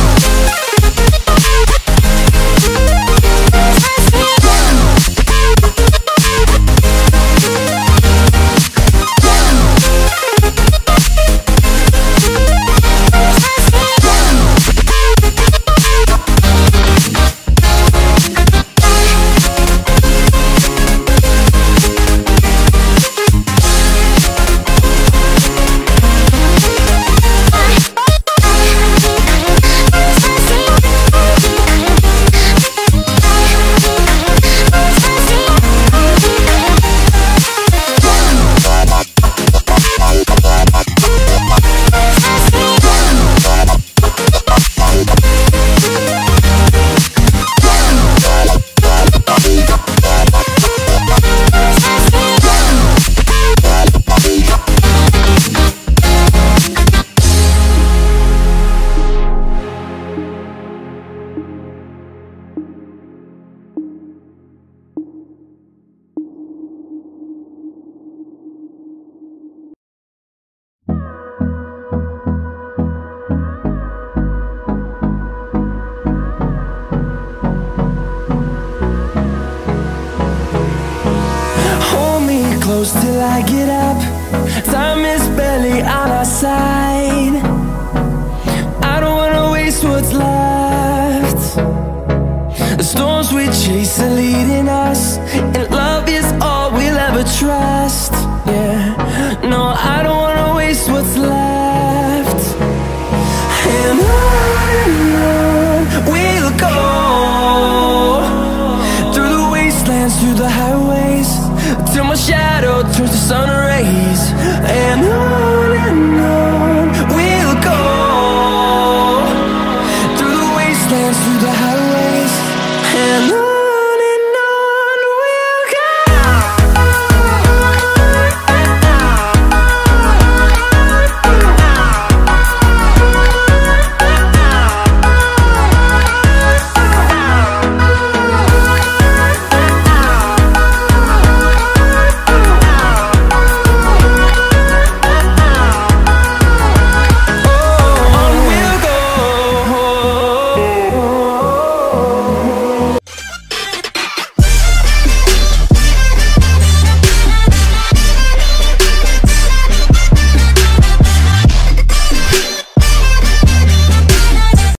Bye. passar.